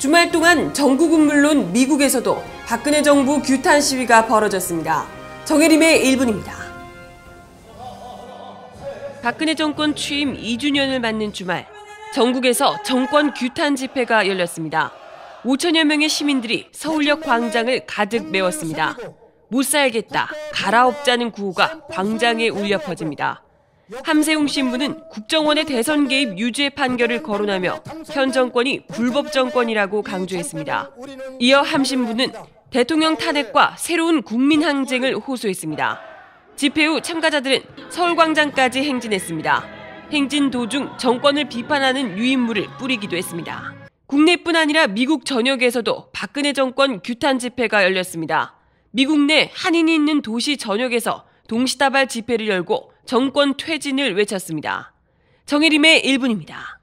주말 동안 전국은 물론 미국에서도 박근혜 정부 규탄 시위가 벌어졌습니다. 정혜림의 1분입니다. 박근혜 정권 취임 2주년을 맞는 주말, 전국에서 정권 규탄 집회가 열렸습니다. 5천여 명의 시민들이 서울역 광장을 가득 메웠습니다. 못 살겠다, 갈아엎자는 구호가 광장에 울려 퍼집니다. 함세웅 신부는 국정원의 대선 개입 유죄 판결을 거론하며 현 정권이 불법 정권이라고 강조했습니다. 이어 함 신부는 대통령 탄핵과 새로운 국민 항쟁을 호소했습니다. 집회 후 참가자들은 서울광장까지 행진했습니다. 행진 도중 정권을 비판하는 유인물을 뿌리기도 했습니다. 국내뿐 아니라 미국 전역에서도 박근혜 정권 규탄 집회가 열렸습니다. 미국 내 한인이 있는 도시 전역에서 동시다발 집회를 열고 정권 퇴진을 외쳤습니다. 정혜림의 1분입니다.